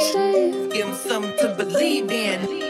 Give them something to believe in.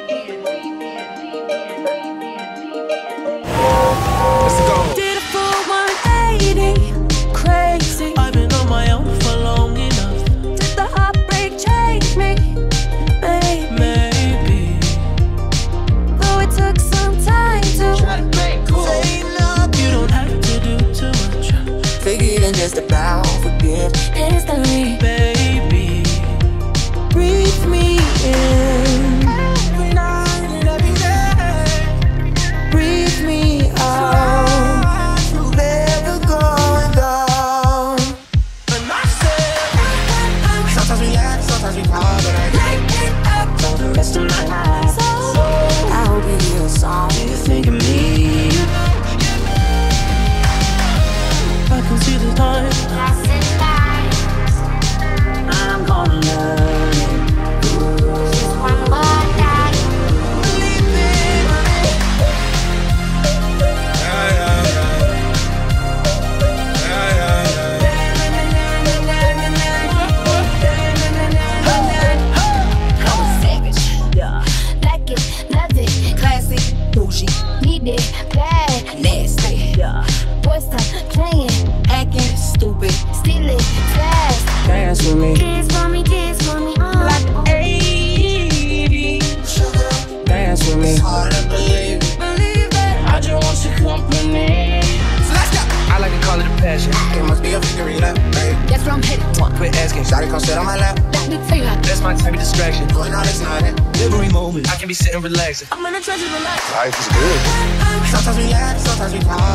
with me. It's hard to believe it. Believe it. I just want your company. So let's go. I like to call it a passion. It must be a victory lap. babe. That's where I'm headed. One. Quit asking. Shawty, come sit on my lap. Let me tell you. That's my type of distraction. Going out is not it. Every moment. I can be sitting relaxing. I'm in a treasure relax. Life is good. Sometimes we laugh, sometimes we cry.